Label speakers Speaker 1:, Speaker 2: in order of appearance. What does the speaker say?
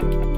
Speaker 1: you